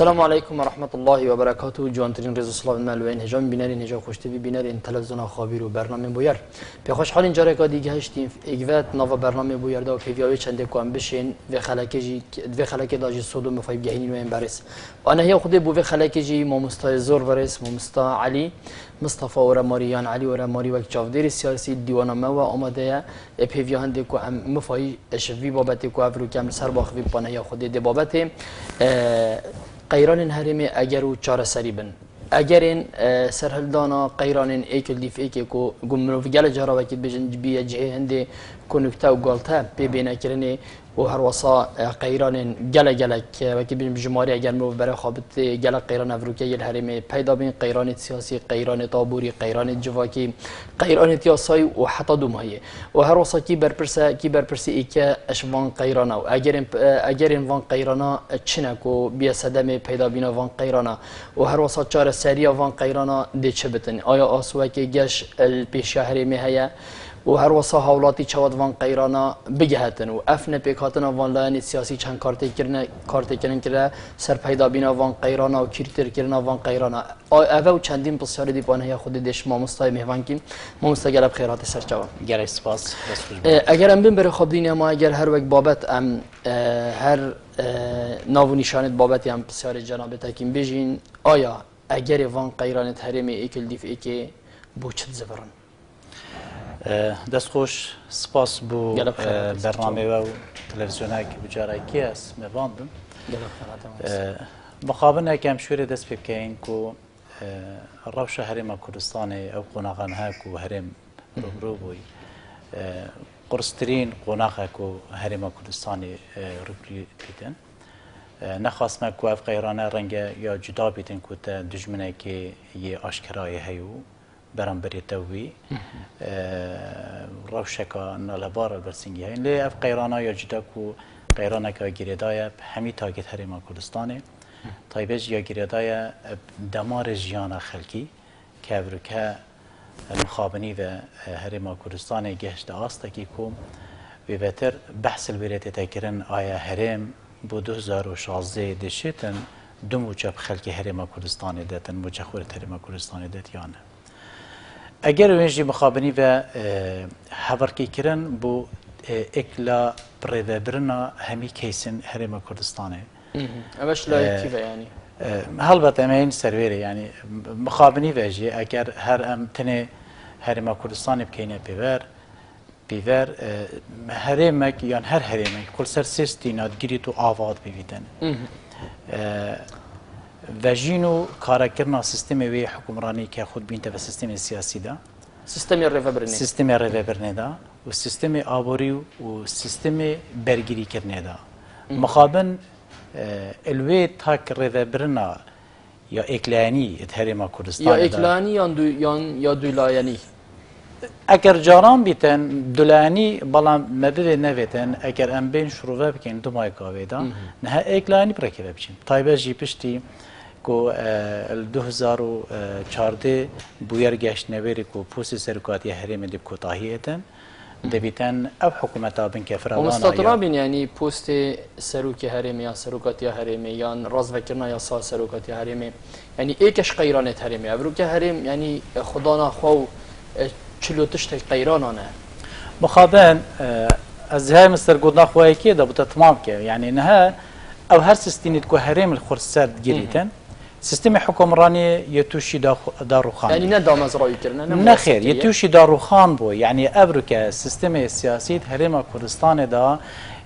السلام علیکم و رحمت الله و برکاته جوانترین رضا سلاو ملوین هجام بینرین هجا خوشتوی بینرین تلویزیون خابیر و برنامه بویر. به خوشحال اینجا رکا دیگه هشتیم ایگوت نوا برنامه بویر دا پیویاوی چنده کام بشین. و خلکه جی و خلکه مفایب گهینین و این برس. آنه هی خود بو و خلکه جی مامستا زور ورس مامستا علی مصطفى ورا ماريان علي ورا ماري وك چاودير سياسي ديوانا ما و آماده پیوی هنده کو ام مفای شوی بابت کو افرو کم سر باخ وی پانه یا خود ده بابت. قیران هرمی اگر و چاره سری بن اگر این سرهلدانا قیران ایکل دیف ایکی کو گمرو گل جرا وکی بجن بیا جه هنده کنکتا و گالتا بینه کرنه و هر وصا قیران گل گلک وکی بین بجماری اگر مرو برای خوابت گل قیران افروکه یل هرم پیدا بین قیران سیاسی قیران طابوری قیران جواکی قیران تیاسای و حتی دومایه و هر وصا کی برپرسه کی برپرسی ای که اشوان قیرانا و اگر اگر این وان قیرانا چنکو بیا صدم پیدا بین وان قیرانا و هر وصا چار سریا وان قیرانا دی چه بتن؟ آیا آسوه که گش الپیش هرمی هیا و هر وسا حولاتی چواد وان قیرانا بگهتن و افن پیک هاتن وان لاین سیاسی چند کارت کرن کارت کرن سر پیدا بینا وان قیرانا و کیرتر کرنا وان قیرانا. اوه و چندین بسیار دی پانه خود دش ما مستای مهوان کیم. ما مستگل خیرات سر چوا گره سپاس. اگر ام بین بر خود دین ما اگر هر وقت بابت ام هر ناو نشانت بابت ام بسیار جناب تکیم بجین آیا اگر وان قیرانت هرمی ایکل دیف ایکی بوچت زبرن دەست خۆش سپاس بۆ بەرنامەوە و تەلەڤزیۆناکی بجارێکی ئەس مێوان بم. مخابنێکم شوێرە دەست پێ بکەین و ڕەوشە هەرێمە کوردستانی ئەو قۆناغان هەک و هەرێم ڕوبرو بووی قرسترین قۆناغێک و هەرێمە کوردستانی ڕوبری دیتن نەخواستمە کوواف قەیرانە ڕەنگە یا جودا بیتن کوتە دژمنێکی یێ ئاشکرایی هەیە و بەرەمبەری تەوی ڕەوشەکە نەلەبارە بەرسنگی هەین لێ ئەف قەیرانە یاجدەک و قەیرانەکە گرێدایە هەمی تاگێت هەرێمە کوردستانێ تایبێژ یا گرێدایە دەمارە ژیانە خەلکی کەورکە مخابنی بە هەرێمە کوردستانی گەشتە ئاستەکی کۆم وێبەتر بەحسل وێرێتێ تەکردن ئایا هەرێم بۆ 2016 دەشێتن دوم و چەپ خەلکی هەرێمە کوردستانی دەتن بۆ چەخور هەرێمە کوردستانی دەتیانە ئەگەر وێژی مخابنی بە هەڤڕکیکردن بۆ ئێکلا بڕێڤەبرنا هەمی کەیسن هەرێمە کوردستانێ ئەوەش لایەکی بەیانی هەڵبەت ئەمەین سەروێرە ینی مخابنی vêjî ئەگەر هەر ئەم tenê herêma Kurdistanê bikeyne pêver pîver herêmek yan her herêmek kul ser sê stînat girît û avad bivîtin vejîn û karekirina sistemê wê hikûmranî ke xud bînte ve sistemê siyasî da Sistemê rêvebirinê sistemê rêvebirinê da û sistemê aborî û sistemê bergirîkirinê da mixabin elwê tak rêvebirina ya êkleyanî et herêma Kurdistan ya êklanî yan yan ya duylayanî eger caran bîtin dulanî balam me bivê nevêtin eger em bên şirove bikin du mayekavê da nihe êklanî birekeve biçin taybet jî piştî کو 2014 بویر گشتنوری کو پوسی سرکاتی حریم دی کوتاهیتن دبیتن أو حکومت بن که فرمان مستطرابین یعنی پوست سروکی حریم یا سروکاتی حریم یا راز وکرنا یا سال سروکاتی حریم. یعنی ایکش قیرانت ابرو که حریم یعنی خدا نخوا چلوتش تک قیرانانه. مخابن از های مستر گودنا خواهی که دا بوتا تمام که. یعنی نه أو هر سستینید که حریم الخرسرد گریتن سیستم حکمرانی یه توشی داروخان یعنی نه دامزرایی کردن نه خیر یه توشی داروخان بو یعنی ابرو که سیستم سیاسی هرم کردستان دا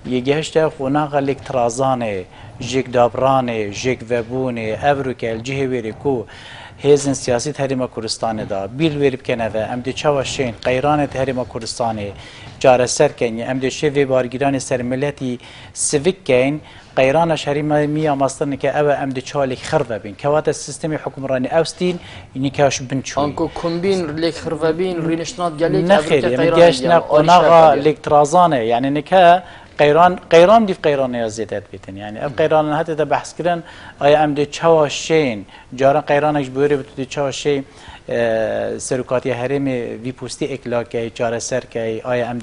یه گهشت خوناغ الکترازانه جگ دابرانه جگ وبونه ابرو که الجه ویری کو هیزن سیاسی تحریم کردستان دا. بیل ویریب کنه و امدی چواشین قیران تحریم کردستان. جاره سر کنی امدی شوی بارگیران سر ملتی سویک کن. سڤکەین قەیرانە شەریمە میە ماستنێکە ئەوە ئەم دی چالێک خڕە بین. کەواتە سیستمی حکومڕانی ئەوستین نیکاش بنچۆن کومبین لێک خڕڤبین ڕینشتات گەلێک نەخێر گەشتە قۆناغا لێکترازانێ یعنی نکە قەیران قەیران دیف قەیرانەیە زیێتێت بێتن ینی ئەم قەیران هەتێتە بەحسکردن ئایا ئەم دێ چاوە شین جاران قەیرانێک بێرە بتوی چاوە شەی سرکاتی هرم وی پوستی اکلاکی چاره سر آیا ام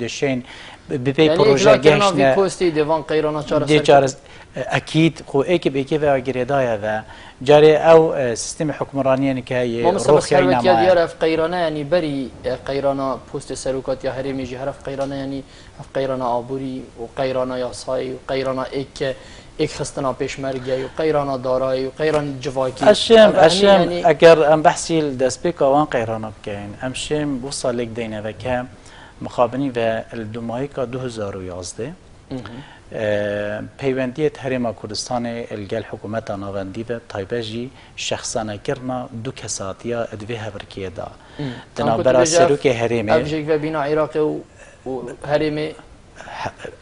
بپی یعنی پروژه گشت وی پوستی دیوان قیرانا چاره سر چاره أكيد خو ايكب ايكيف غريدايا ذا جاري أو سيستم حكمراني كي روسيا ينما يا يعرف قيرانا يعني بري قيرانا بوست سلوكات يا هرمي جي هرف قيرانا يعني قيرانا ابوري وقيرانا ياساي وقيرانا ايك ایک خستنا پیشمرگی و قیرانا دارایی و قیران جواکی. اشم اشم يعني اگر ام بحثی دست بک آوان قیرانا بکن امشم وصل لك دینه و که مخابنی و الدومایکا 2011 پیوندی تحریم کردستان الگل حکومت ناوندی و تایبه جی شخصانه کرنا دو کساتیا ادوی هبرکیه دا. دنابرا سروک هریمه ابجیک و بینا عراق و هریمه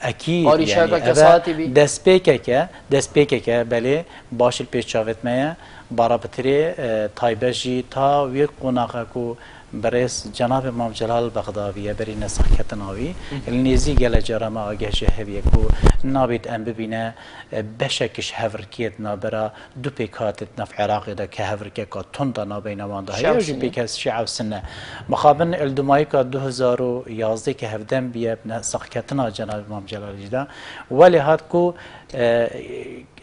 اكيد يعني دست پیکه دست پیکه بله باش پیشاوت مه بارابتری تایبه جی تا وی قناقه کو برس جناب امام جلال بغداویه بری نسخت ناوی. النیزی گل جرم آگه جهویه کو. نابید ام ببینه بشکش هفرکیت نابرا. دو پیکاتت نف عراقی دا که هفرکیه که تند نابین وانده هیا جی پیکس شعب سنه. مخابن الدمایی که دو هزار و یازده که هفدن بیه نسخت نا جناب امام جلال جدا ولی هات کو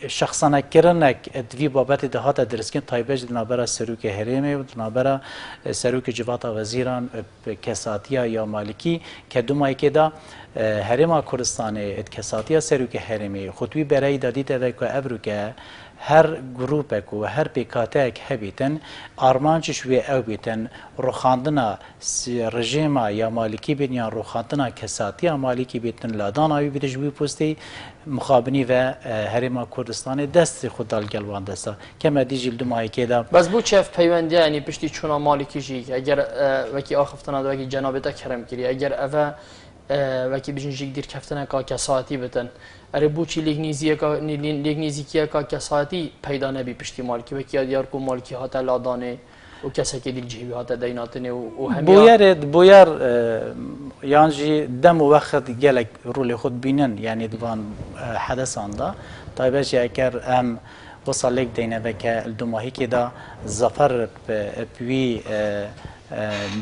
شخصانه کرنک دوی بابت دهات درسکن تایبج دنابرا سروک هریمه و دنابرا سروک جواتا وزیران کساتیا یا مالکی که دومای که دا هرما کردستان ات کساتیا سروک هریمه خطوی برای دادی تده که ابرو که هر گروپک و هر پیکاتک هبیتن آرمانچش وی او بیتن روخاندنا رژیما یا مالکی بین یا روخاندنا کساتی مالکی بیتن لادان آوی بیتش وی پوستی مخابنی و هرما کردستان دست خود دال گلوان دستا کما دی جلد ماهی که دا بس بو چف پیوندی یعنی پشتی چونا مالکی جی اگر وکی آخفتنا دا وکی جنابتا کرم کری اگر اوه وکی بجن جیگ دیر کفتنه که کساتی بتن اره بوچی لیگنیزیکیه که کساتی پیدا نبی پشتی مالکی. وکی دیار کو مالکی هاتا لادانه و کسی که دیل جیبی هاتا دیناتنه و همه بویر بویر یانجی دم و وقت گلک رول خود بینن یعنی دوان حدثان دا. طيبش اگر ام وصل لك دينا بك الدماهي كده ظفر بوي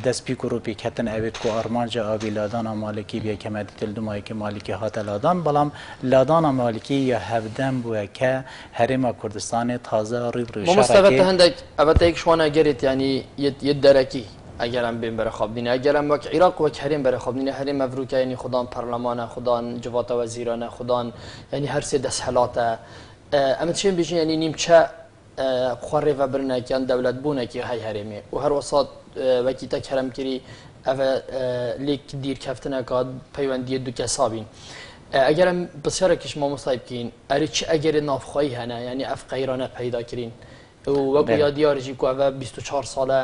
دست پی کرو پی کتن اوید کو آرمانجا آبی لادان مالکی بیا که مدی تل دمایی که مالکی هات لادان. بلام لادان مالکی یا هفدن بوه که حرم کردستان تازه ریب رو شرکی مستفت هندک البته یک شوانا گرید یعنی ید درکی. اگرم بین بر خواب دینه اگرم وقت عراق و حریم بر خواب دینه حریم مفروکه یعنی خدان پارلمان خدان جوات وزیران خدان یعنی هر سه دست حالات اما چین بیشین؟ یعنی نیم چه خوره و که دولت بونه که های حریمه و هر وسط وەکی تە کەرمکردی ئەە لێک دیر کەفتنەکە پەیوەندی دوو کەسابین. ئەگەرم بسیارێکیش مامۆستای بکەین ئەری چ ئەگەری نافخۆی هەنە ینی ئەف قەیرانە پیداکردین وەکو یا دیارژی کوە 24 ساڵە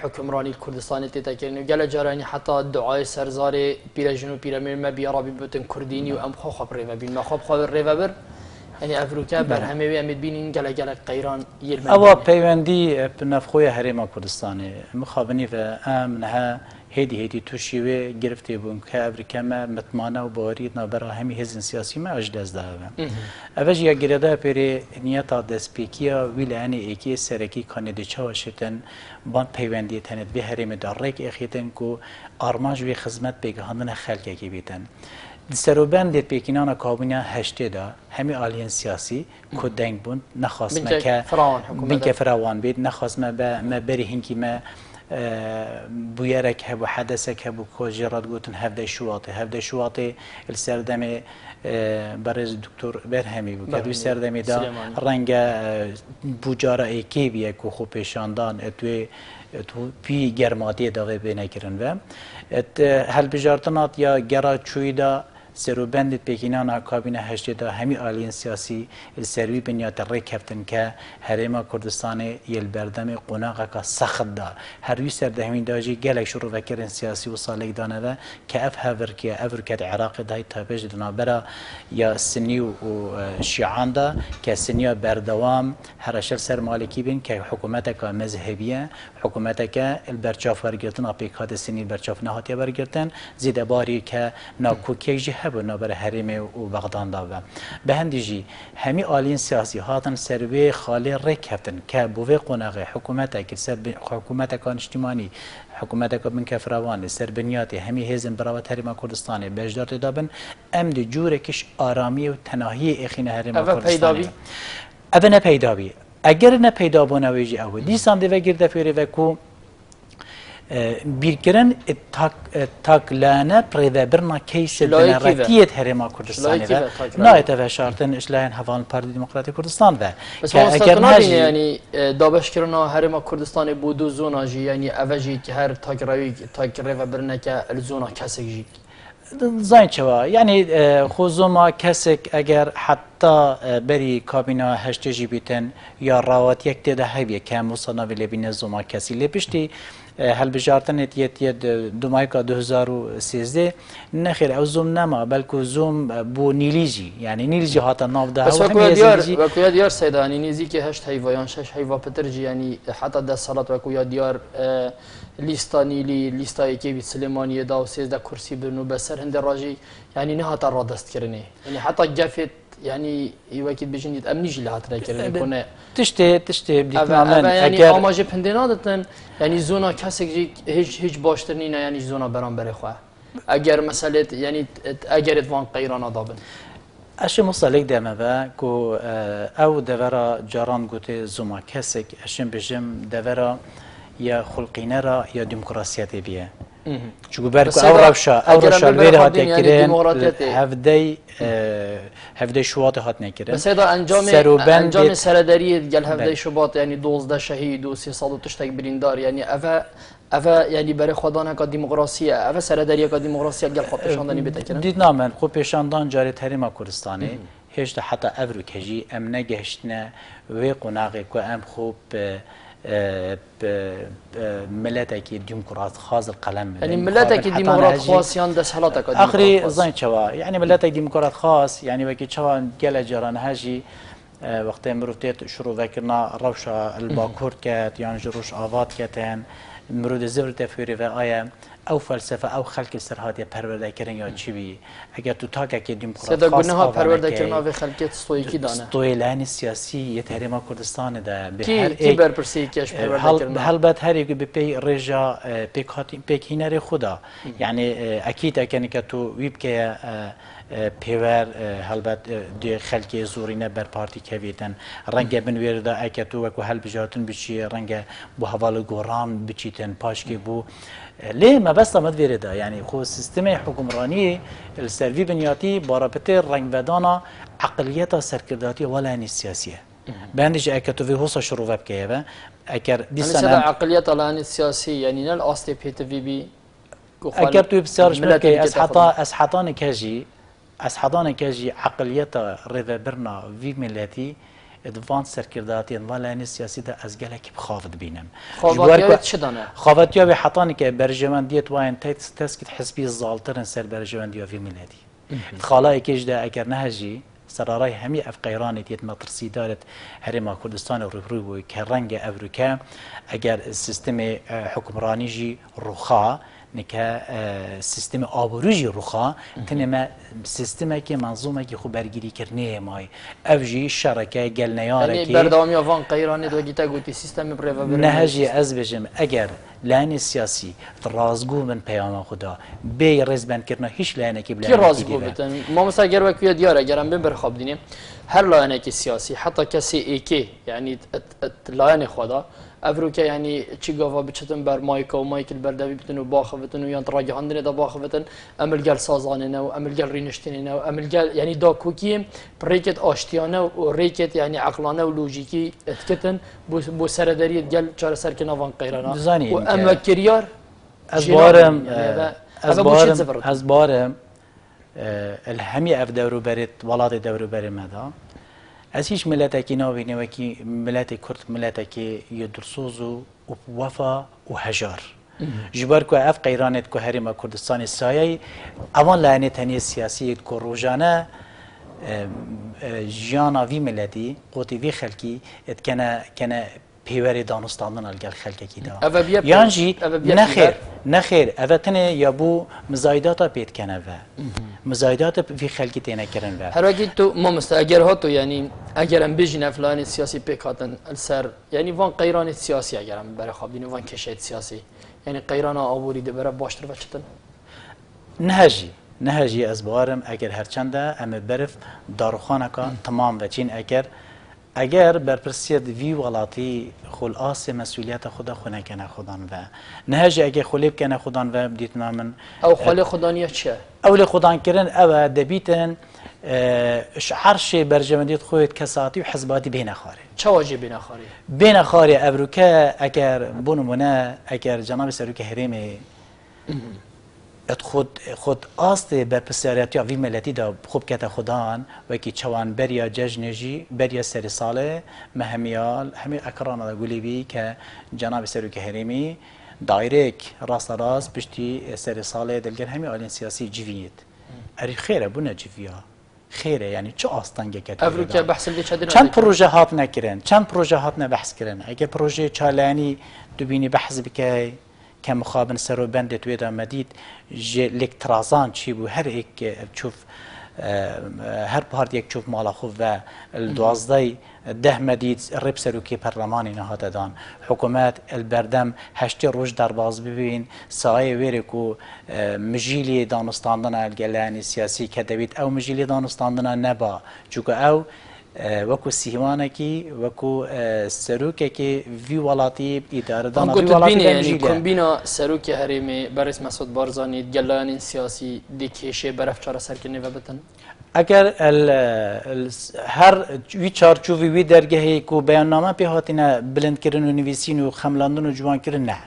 حکمرانی کوردستانی تێتەکردن و گەلە جارانی حتا دوعای سەرزارێ پیرەژن و پیرەمێ مە بیاڕابی بتن کوردینی و ئەم خۆ خۆ بین. مەخۆ خۆ ڕێوە بر يعني افروكا برهمي امد بينين قال قال قيران يلمن أو بيوندي بنفخويا هريما كردستاني مخابني فامنها هدی هدی توشیوه گرفته بون که امریکا ما متمانه و باوری نابرا همی هزین سیاسی ما اجد از داره اوش یا گرده پری نیتا دسپیکیا ویل انی ایکی سرکی کانی دی چاوشتن بان به هریم دارک اخیتن کو آرماج و خدمت بگهاندن خلقه کی بیتن. سروبند پیکینان کابینا هشته دا همی آلین سیاسی کو دنگ بوند نخواست ما که بین که فراوان بید نخواست ما ما بری هنگی ما بویرک هبو حدثك هبو کو جراد گوتن هفده شواطه هفده شواطه السردم برز دکتر برهمی بود که دوی سردمی دا رنگ بوجارا ایکی بیه کو خو پیشاندان اتوی تو پی گرماتی داغه بینه کرن و هل بجارتنات یا گرا چوی دا سروبند پیکینان کابینه هشته دا همی آلین سیاسی سروی بنیا تره کفتن که هرما کردستان یل بردم قناقه که سخت دا. هر وی سر دهمین داجی گلک شروع وکرن سیاسی و سالک دانه دا که اف هفر که افر که عراق دا تابج دنا برا یا سنی و شیعان دا که سنی بردوام هر سر مالکی بین که حکومت که مذهبیه حکومت که البرچاف ورگرتن اپیکات سنی برچاف نهاتی ورگرتن. زیده باری که ناکوکی هبو نابر حریم و بغدان دا به هندی جی همی آلین سیاسی هاتن سروی خالی ریک هفتن که بوه قناغه حکومت که سر حکومت کان اجتماعی حکومت که من کفروان سر بنیاتی همی هزم براوت حریم کردستان بجدار دابن. ام دی جوره کش آرامی و تناهی اخین حریم کردستان اوه نه پیداوی. اگر نه پیدا اوه دیسان دیوه گرده فیره و کو بیرکردن تاکلانه پریده برنا کیس دنراتیت هرما کردستان و نایت و شرطن اشلاین هوان پارتی دموکراتی کردستان و بس اگر نجی یعنی دابش کردن هرما کردستان بودو زونا جی یعنی اوجی که هر تاک روی تاک روی برنا که الزونا کسی جی زاین چوا یعنی خوزوما کسک اگر حتی بری کابینا هشت جی بیتن یا روات یک تیده هیوی که موسانا ولی بینه زوما کسی لی هەلبژارتن یەت دومایکە 2013 نەخێر ئەو زوم نەما بەلکو زوم بۆ نیلیژی. یعنی نیلیژی هاتە ناودا دیار سەدانی نزیکی هەشت هەیڤیان شش هەیوا پترجی ینی حتا دە سەڵات وەکو یا دیار لیستا نیلی لیستایەکێوی سلێمانیەدا و سێزدە کورسی بن و بەسەر هەندە ڕژی ینی نەهاتە ڕادستکردنی ینی حتا گەفێت یعنی وەکی بژینیت ئەم نیژی لە هاترەکردنە تشتێ تشتێ ئاماژە پندێنادەن ینی زۆنا کەسێک هیچ هیچ باشتر نینە ینی زۆنا بەرامبەرێ خوێ ئەگەر مەسەلێت ینی ئەگەرت وان قەیرانادابن. ئەش مسەلێک دەمەوە کو ئەو دەڤرە جاران گوتێ زوما کەسێک ئەشم بژم دەڤرە یا خولقینەرە یا دیموکراسیەتێ بیە. چون برکو أو روشا أو روشا الویر هات نکرین هفدی هفدی شواط هات نکرین بس هذا انجام انجام سرداری گل هفدی شواط یعنی 12 شهید و 300 تشتک بریندار یعنی اوه اوه یعنی که دموکراسی اوه سرداری که دموکراسی گل خود پیشاندانی بده کنن دید نامن خود پیشاندان جاری تحریم کردستانی هیچ حتی افرو کجی ام نگهشتنه و قناقی که أم خوب ملتێکی دیموکرات خاز القلم. يعني ملتێکی دیموکرات خاصیان دەسەڵاتەکە آخری زين چوا يعني ملتێک دیموکرات خاص يعني وەکی چاوان گەلە جاران هەژی وقتی مرۆڤ تێت شروعڤکردنا ڕەوشە الباکورد کات یان ji ڕۆژ ئاvat کەتێن مرۆ دەزیور تەفێری vê ئاە او فلسفه او خلق سر هاتیه پرورده کردن یا چی بی؟ اگر تو تاکه که دیموکرات خاص گونه ها پرورده کردن و خلقیت استویکی دانه. استویلان سیاسی یه تحریم کردستان ده. به هر کی برپرسی کش پرورده کردن؟ هل بعد هر یک به پی رجا پیک هاتی پیک هینر خدا. یعنی اکید اکنی که تو ویب که پیور هەلبەت خەلکی زۆرینە بەر پارتی کەویتن. ڕەنگە بنوێردا ئەکە تو وەکو هەل بژاتن بچی ڕەنگە بۆ هەواڵە گۆڕان بچیتن پاشکی بوو. ليه ما بس ما تفيردا يعني خو سيستم حكمراني السيرفي بنياتي بارابتي رنگ بدانا عقليتا سركرداتي ولا يعني سياسيه بندش اكتو في هوسا شروع بكيفا اكر دي سنه عقليات الان السياسي يعني نال اصلي بي تي كاجي اسحطان كاجي عقليتا رذا برنا في ملاتي ادوانس سرکرداتی انوالانی سیاسی ده از گلکی بخافت بینم خافت چه دانه یا به حتانی که برجمان دیت واین تیت تسکت حزبی زالترن سر برجمان دیا فی میلادی خالای کش ده اگر نهجی سرارای همی اف قیرانی تیت مطرسی دارد هرما کردستان روبروی بوی که رنگ افریکا اگر سیستم حکمرانی جی رخا نکه سیستم آبروجی روخا تنما سیستم که منظومه که خوب برگیری کرنه مای. افجی شرکه گل نیاره یعنی بردامی آوان قیرانی دو گیتا گوتی سیستم برنه نهجی از بجم. اگر لانی سیاسی رازگو من پیام خدا بی رزبن کرنا هیچ لأنه که بلانه کی رازگو بتن؟ ما مثلا اگر وکیو دیار اگرم بین برخاب دینیم هر لأنه که سیاسی حتی کسی ایکی یعنی لأنه خدا افروکه یعنی چی گاوا بچتن بر مایکا و مایکل بردوی بتن و باخوتن و یان تراجع هندنه دا باخوتن عمل گل سازانه نو عمل گل رینشتنه نو عمل گل یعنی دا کوکی ریکت آشتیانه و ریکت یعنی عقلانه و لوجیکی اتکتن بو بو سرداری گل چهار سر که نوان قیرانا و اما کریار از بارم از بارم از بارم الهمی اف دورو برید ولات دورو برید مدا از هیچ ملتێکی ناوینەوەکی ملەتی کورد ملەتێکی یدرسۆز و وەفا و هەژار. ژبار کو ئەف قەیرانێت کو هەرێمە کوردستانی سایەی. ئەوان لایەنێ تەنیە سیاسیت کۆ ڕۆژانە ژیانە وی ملەتی قوتی وی خەلکی کەنە کەنە پێوەری دانوستاندن ئەلگەل خەلکێکیدا یانجی نەخێر نخیر اوتنه یا بو مزایداتا پید کنه و مزایدات فی خلکی تینه کرن و هر وقت تو ما مست اگر هاتو یعنی اگر هم بجین فلان سیاسی پیکاتن السر یعنی وان قیران سیاسی اگر خواب دینو وان کشید سیاسی. یعنی قیران ده برای باشتر بچتن نهجی نهجی از بوارم اگر هرچنده ام برف داروخانه که تمام و چین اگر اگر برپرسید وی ولاتی خل آس مسئولیت خدا خونه کنه خودان و نهجی اگر خلیب کنه خودان و بدیت نامن أو خالی خدانیه چیه؟ اول خودان کرن أو دبیتن شعر شي برجمديت خويت كساتي وحزباتي بين خاري چه واجب بین خاری؟ بين خاري ابروكا اگر ات خود خود آست بر پسیاریتی وی ملتی دا خوب کت خدان و کی چوان بریا جشنجی بریا سری ساله مهمیال همی اکران دا گولی بی که جناب سروک هریمی دایرک راست راست پشتی سری ساله دلگر همی آلین سیاسی جویت اری خیره بونه جویا خیره یعنی چه آستانگه کت افریقا بحث اللي چه چند پروژه هات نکرن؟ چند پروژه هات نبحث کرن؟ اگه پروژه چالانی دبینی بحث بکی که مخابن سر و بند توی مدید جه لکترازان چی بو؟ هر ایک چوف هر پارت یک چوف مالا خوب و دوازده ده مدید رب سروکی پرلمانی نهات دان. حکومت البردم هشتی روش در باز ببین سایه ویره کو مجیلی دانستاندن الگلانی سیاسی که دوید أو مجیلی دانستاندن نبا. چونکه أو وەکو سیوانێکی وەکو سەرروکێکی وی وڵاتی ئیدارەدان کمبینا سەرروکی هەرێمێ بەرز مەسود بارزانیت گەلایانین سیاسی دیکێشێ بەرەف چارە سەرکردنێ بتن. ئەگەر هەر وی چارچووی وی دەرگەهەیە و بەیاننامە پێ هاتیە بلندکردن و نوویسین و خەملاندن و جوانکردن نه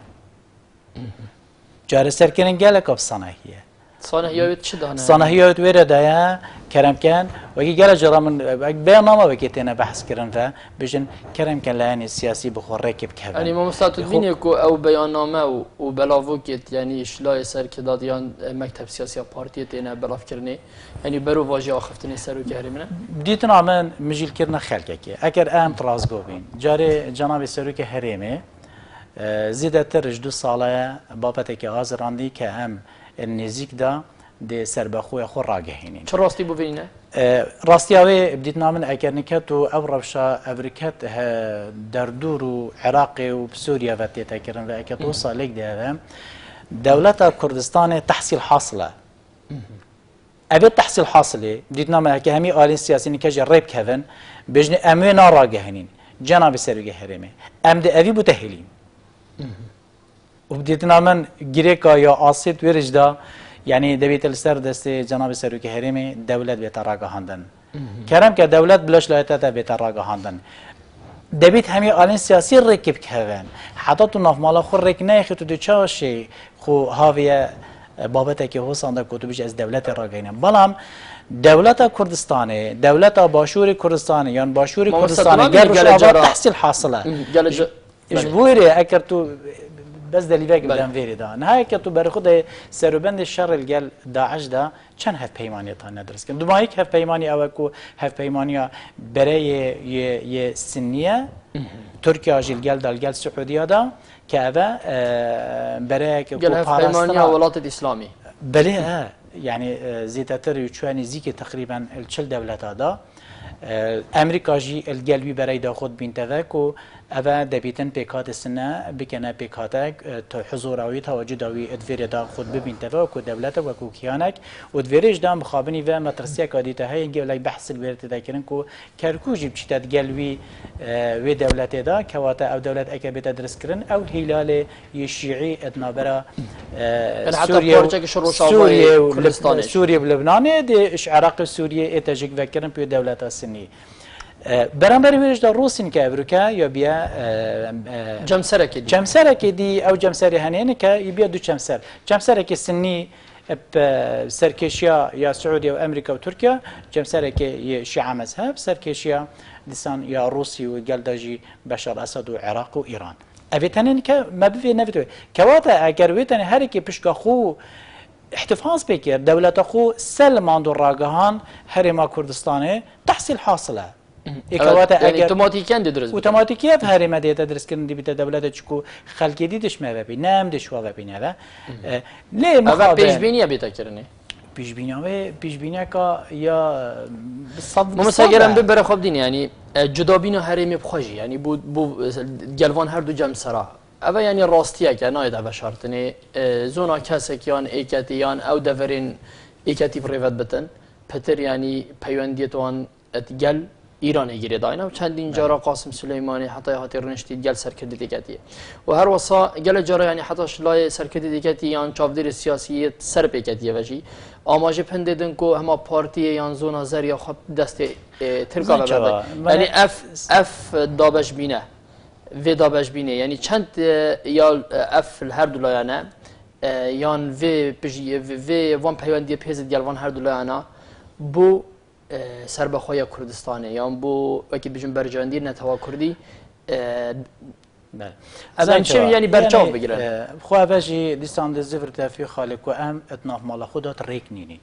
جارە سەرکردن گەلە کاپسانەهیە صانهیات Sanehiyavet çi dana? Sanehiyavet vere de ya keremken veki gele jaramın be nama veki tene bahs kirin re bijin keremken lani siyasi bu xorre kip kebe. Yani İmam Sa'duddin ku ev beyanname u belavoket yani işlay ser ki dadiyan mektep siyasi partiye tene belav kirni yani beru vaji axftini seru kerimine. Ditin amen mijil kirna xelkeki. Eğer em trazgobin. Cari canabi seru ki herimi زیدتر جدو ساله بابت که آزراندی که هم نزیک دا د سربخوی خو راگهینین چه راستی ببینه راستیاوی بدیت نامن اکرنکت و أو روشا ابریکت در دور و عراق و سوریا و تیتا کرن و اکت و سالک ده دولت کردستان تحصیل حاصله اوی تحصیل حاصله بدیت نامن اکی همی آلین سیاسی نکج ریب کهون بجن اموی ناراگهینین جناب سروگه هرمه ام ده اوی بتهلین Ubdiyetine men gireka ya asit vericda yani devletel ser desti Cenab-ı Serüki Herimi devlet ve taragahandın. Kerem ke devlet bileş layetete ve taragahandın. دەبیت هەمی ئالین سیاسی ڕێکی بکەوێن حتا و نافماڵە خۆ ڕێک نایخێت و دوچاشی خو هاویە بابەتێکی هۆساندا کتوبیش ئەس دەولەتی ڕاگەینە بەڵام دەولەتە کوردستانی دەولەتە باشووری کوردستانی یان باشووری کوردستانی تحصیل حاصلە بۆێ ئەکرد و بس دلیوه که بدن ویری دا. نهایی که تو بر خود سروبند شر الگل داعش دا چند هف پیمانی تا ندرس کن؟ دوما یک هف پیمانی أو کو هف پیمانی برای یه یه سنیه. ترکیه آجیل گل دال گل سعودیه دا که اوه برای که گل هف پیمانی ولات اسلامی. بله يعني زيتاتر يتشواني زيكي تقريبا الشل دولة هذا امریکا جی الگلوی برای دا خود بین تذک و اوه دبیتن پیکات سنه بکنه پیکاتک تا حضور اوی تواجد اوی ادویر دا خود ببین توا کو دولت و کو کیانک و ادویرش دام خابنی و مترسیه کادی ته هنگی ولای بحث الورت دا کرن کو کرکو جیب چیتت گلوی و دولت دا کواته او دولت اکه بیت درس کرن او هلال شیعی ادنابرا سوریا و سوریا و لبنان دی عراق سوریا اتجک وکرن پی دولت سنی بەرامبەر وێژدا ڕووسین کە ئەبروکە یا بە جەمسەرەکی جەمسەرەکی دی ئەو جەمسەری هەنێنەکە بێ دوو چەمسەر جەمسەرێکی سنی سەرکێشیا یا سعودی و ئەمریکا و تورکیا جەمسەرێکی شیعامەز هەب سەرکێشیا دیسان یا ڕوسی و گەلدەژی بەشەر ئەسەد و عێراق و ئیران ئەێتەنین کە مەبێ نەبێت کەواتە ئەگەروێتەن هەرێکی پشکەخوو احتفاظ بکرد دەولەتە خو سەل ماند و ڕاگەهان هەرێما کوردستانێ تحصیل حاصلە ئەواتە ئەگەر تۆماتیکیان دەدرست ئۆتۆماتیکیە هەرێمە دێتە دەستکردن دیبیتە دەولەتە چکو خەلکی دیدشمەبی نام دشوەبینەوە لێ پێشبینیە بێتەکردنی پیشبینیاوی پیشبینیکا یا صد مثلا گرم به بر خوب دین یعنی جدا بین و حریم بخوجی یعنی بو بو گلوان هر دو جمع سرا اوا یعنی راستیه که ناید اوا شرطنی زونا کسکیان ایکتیان او دورین ایکتی پریوت بتن. پتر یعنی پیوندیتوان اتگل ایران گیری داینا و چندین جارا قاسم سلیمانی حتی هاتی رنشتی گل سرکردی دیگتی و هر وصا گل جارا یعنی حتی شلای سرکردی دیگتی یان چاودیر سیاسی سر پیکتی وجی. آماجه پنده دن کو هما پارتی یان زونا زر یا خب دست ترکا زن چرا؟ ببر یعنی اف اف دابش بینه. و دابش بینه. یعنی چند یا اف هر دولایانه یان و پجی و وان پیوندی پیزد گل وان هر دولایانه بو سربەخۆیە کوردستانی یان بۆ وەکی کردی بله. نەتەوا کوردی یعنی برچاو یعنی، بگیرن؟ خو بەژی دیسان دزفر تفی خالق و ام ئەتناف مال خودات نینی.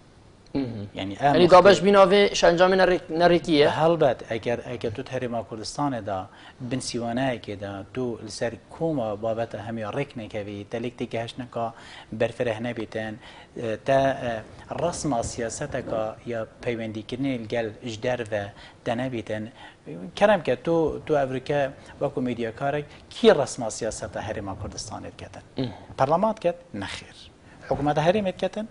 یعنی ام یعنی دابش بیناوه شنجام نریکیه؟ هلبت اگر اگر تو تحریم کردستان دا بن سیوانه که دا تو بابت همی ریک نکوی تلیک تی گهش نکا برفره نبیتن تا رسم سیاست کا یا پیوندی کردن گل اجدر و دنبیتن کرم که تو وکو میدیا کارک کی رسم سیاست حریم کردستان کردن پارلمان کرد نخیر حکومت حریم کردن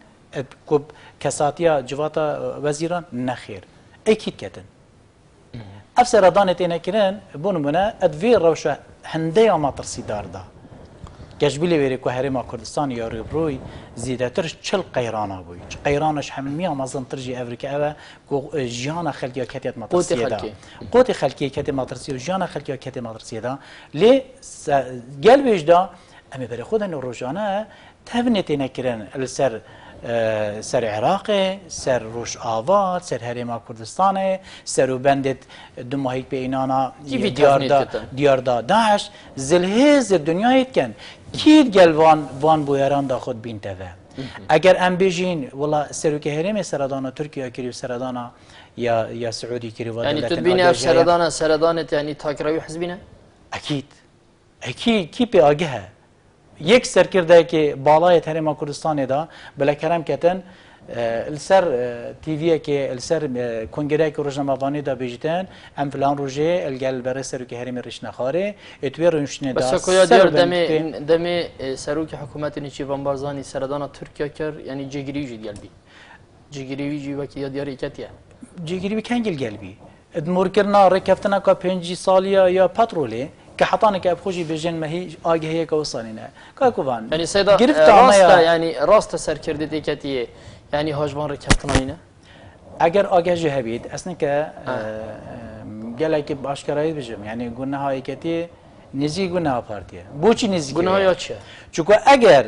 کوب کساتیا جواتا وزیران نخیر. اکید کردن افسر دانت اینا کرن بون بنا ادوی روشه هنده ما ترسی دار دا. گجبیلی ویری که هرما کردستان یا روی زیادتر چل قیرانا بوی. قیرانش همه آمازن ترجی افریقا اوه که جیان خلقی کتیت مطرسیه دا قوت خلقی کتیت مطرسیه و جیان خلقی کتیت مطرسیه دا لی گل بیش دا امی بری خودن روزانه تبنیت نکرن لسر سر عراق سر روش آواد سر هریما کردستان سر و بندت دو ماهیک به اینانا دیار دا دیار دا داعش زلهز دنیایت کن. کید گل وان وان بویران دا خود بین تفه. اگر ام بیجین والله سروک هرم سردانا ترکیه کری سردانا یا یا سعودی کری و یعنی تدبینی اف سردانا سردانت یعنی تاکراوی حزبینه اكيد اكيد کی به آگه یک سەرکردایکی باڵایە هەرێما کوردستانێدا بەلەکەرم کەتن سەر تیVەکێ سەر کنگرایکی ڕژەمەوانی دابێژیتن ئەم فلان ڕژێ ئەلگەل بەرە سەرکی هەرمی ڕشنەخارێ توێ ڕشنێ دەمێ سەرروکی حکوومەتی نیچی بمبارزانی سەردانە تورکیا کرد ینی جێگیریژی گەلبی جگیریویجی وەکی یا دیاریکەتە جێگیری کەنگل گەلبی دمورکردنا ڕێککەفتنا کا پێنج ساڵە یا پەترۆلێ که حتانه که ابخوشی بجن مهی آگهی که وصلینه که کوان یعنی سیدا راستا یعنی راست سر کرده دیکتیه. یعنی هاجبان رکفتناینه اگر آگه جه بید اصلا که گله که باشکرایی بجم. یعنی گناه های کتی نزی گناه پارتیه. بوچی نزی گناه یا چه چون اگر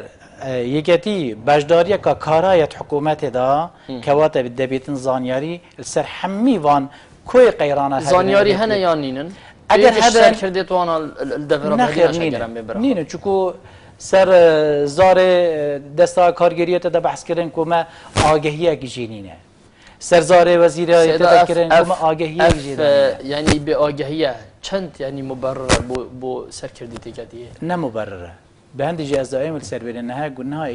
یکتی بجداری که کارایت حکومت دا کوات دبیتن زانیاری سر همی وان کوی قیرانه زانیاری هنه یا نینن اگر هذا کردیت وان الدفر نخیر نینه نینه چون سر زار دستا کارگریت دا بحث کردن که ما آگهی گجینینه سر زار وزیر تا کردن که ما آگهی گجینینه یعنی به آگهی چند یعنی مبرر بو بو سر کردی تیکتیه؟ نه مبرره. به هندی جزایم سر برن نه گناه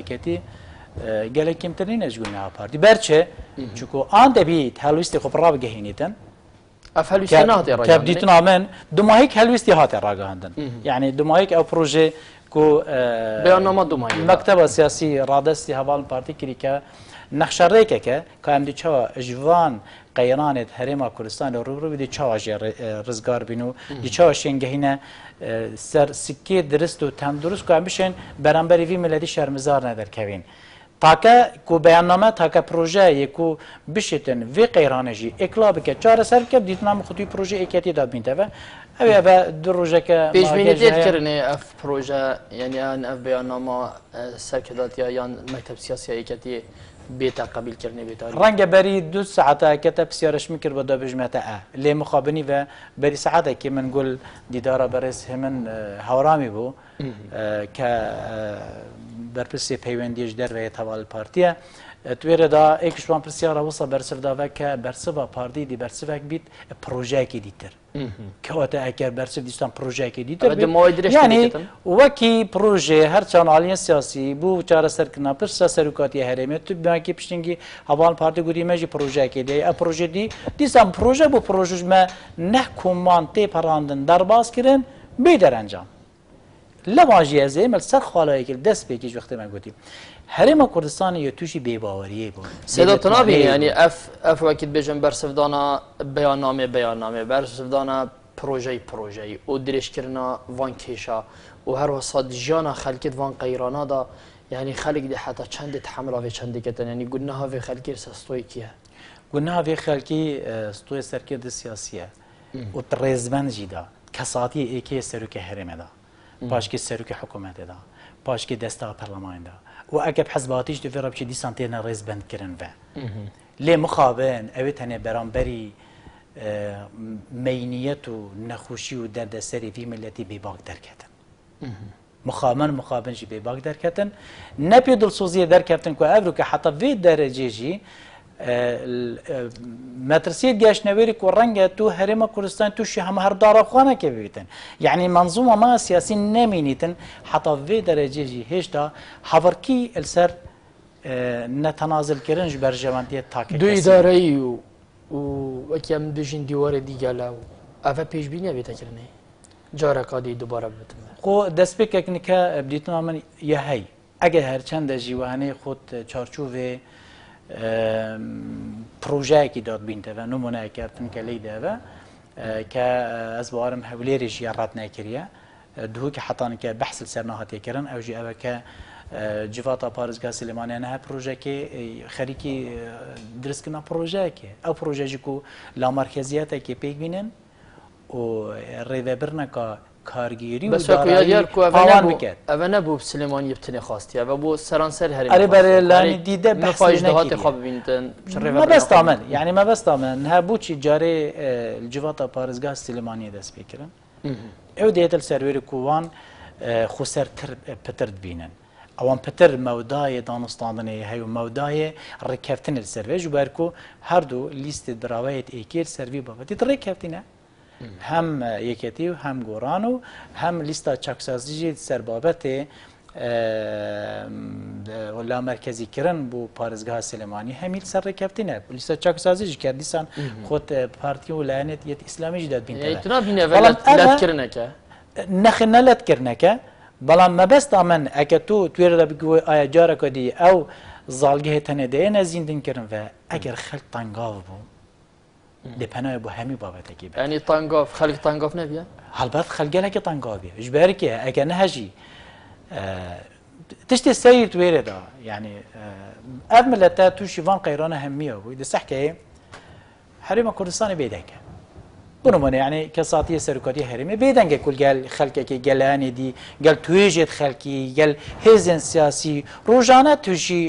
اف هەلوویستە ناتێ ڕێ کەبدیتون ئامن دوماهیک هەلوویستی هاتێ ڕاگەاندن یعنی دوماهیک ئەو پرۆژێ کو بەیانەمە دومای مەکتتەبە سیاسی ڕادستی هەواڵ پارتی کریکە نەخشارڕێکێکە کامدی چاوە ژوان قەیرانێت هەرێما کوردستان لە ڕوبڕوی دی چاواژێ ڕزگار بین و دی چاوە شێنگەهینە سەر سکێ درست و تەندروست کوان بشێن بەرەمبەری وی ملەتی شەرمزار نەدەرکەوین. تاکه کو بیاننامه تاکه پروژه یکو بشتن وی قیرانه جی اکلا بکه چاره سر بکه دیتنام خودی پروژه اکیتی داد بینته و اوی اوه دو روژه که پیش بینی دید کرنه اف پروژه یعنی ان اف بیاننامه سرکداتی یان مکتب سیاسی اکیتی بیتا قبیل کرنه بیتا رنگ بری دو ساعته کتب بسیارش میکرد و دا بجمعته آه لی مخابنی و بری ساعته که من گل دیدارا برس همن هورامی بو berpirsiya peyvendiyê ji derveyê tevalî partiye e, Twêre da ekişvan pirsiyara wisa bersiv veke bersiva partî dî bersivek bît e, projeyekê dîtir. Kewete eker bersiv dîstan projeyekê dîtir. Yani wekî proje her çan aliyen siyasî bu çare serkirina pirsa serokatiye herêmê tu binakî piştingî heval partî gurî me jî projeyekê de e proje dî dîsan proje bu proje me neh komman tê parandin derbas kirin bê derencam. لواجی از ایمل سر خالایی که دست به کیش وقتی من گفتیم حرم کردستان یه توشی بیباوریه بود صدا تنابی یعنی اف اف وقت بجن برسفدانا بیانامه بیانامه برسفدانا پروژه پروژه او درش کرنا وان کیشا و هر وساد جانا خلکت وان قیرانا دا یعنی خلق دی حتی چند تحمل آوی چندی کتن یعنی گناه آوی خلکی سستوی کیه گناه آوی خلکی ستوی سرکت سیاسیه و ترزمن جیدا کساتی ایکی سرک حرمه دا پاشکی سەرروکە حکوومەتێدا پاشکی دەستا پەرلەماندا و ئەگەب حەزباتیش دوێ ڕبچی دیسان تێنە ڕێز بندکردن بە لێ مخابن ئەوێت هەنێ بەرامبەری مینیەت و نەخوشی و دەردەسەری وی ملەتی بێباک دەرکەتن مخابن مخابنجی بێباک دەرکەتن نەپێ دڵسۆزیە دەرکەتن کو ئەڤروکە حتا وێ دەرەجێژی مەترسیت گەشتنەوەری و ڕەنگە تو هەرێمە کوردستان تووشی هەمە هەرداڕەخواانەکە ببیتن یعنی منزومە ما سیاسی نەمینیتن حتا وێ دەرەجێژی هێشتا هەڤڕکی ئەلسەر نەتەنازلکردنج بەرژەوەندیە تاکە دوی دارایی و وەکیان بژین دیوارە دیگەلا و ئەە پێشببینە بێتەکردنی جارەکادی دووبارە بتم خۆ دەستپێکێکنیکە بدیتما من یە هەی ئەگە هەرچەندە ژیوانەی خۆت چارچووێ پرۆژایەکی داد بینتەوە نمونایکردن کە لی دەوە کە ئەس بوارم هەولێریشی ڕات نایکردە دووکە حتانکە بەحسل سەرناهاتێکردن ئەوژی ئەوە کە جیواتا پارێزگا سلێمانیانە هە پرۆژەکە خەریکی درستکردنا پرۆژەیەکێ ئەو پرۆژەژی و لامەرکزیاتێکی پێک بینن و ڕێوەبرنەکە کارگیری و دارایی پاوان بکرد اوه نبو سلیمانی ابتنی خواستی اوه بو سرانسر هرین اره برای لانی دیده بحث نکیری خواب بینتن ما بست آمن یعنی ما بست آمن هر بو چی جاره الجواتا پارزگاه سلیمانی دست بکرن او دیت السرویر کوان خسر تر پترد بینن. اوان پتر مودای دانستاندنی هیو مودای رکفتن السرویج و برکو هر دو لیست دراویت ایکیر سروی بابتیت رکفتینه هم یکیتی و هم گوران و هم لیستا چاکسازی سر بابت ولا مرکزی کرن بو پارزگاه سلیمانی همیل سر رکبتینه لیستا چاکسازی جی کرد لیسان خود پارتی و لعنت یت اسلامی جداد بین تره ایتنا بینه ولد لد کرنه که. نخی نلد کرنه که. بلان مبست آمن. اگه تو تویر دا بگوی آیا جارا کدی او زالگه تنه دیه نزیندن کرن و اگر خلق تنگاو بو. دەپەنایە بۆ هەمی بابەتێکی ئەنی تانگاف خەلک تانگاف نەبیە؟ هەڵبەت خەلگەلێکی تەنگاوێ ژبارێکە ئەگە نەهەژی تشتی سەیر توێرەدا یعنی ئەف ملەتە تووشی وان قەیرانە هەمیە بووی دەسەحکەیە هەرێمە کوردستانی بێدەکە. بنمونه یعنی کەساتی سەرکاتی هەرێمە بێدەنگە کولگەل خەلکێکی گەلانی دی گەل توێژێت خەلکی گەل هێزن سیاسی. ڕۆژانە تووشی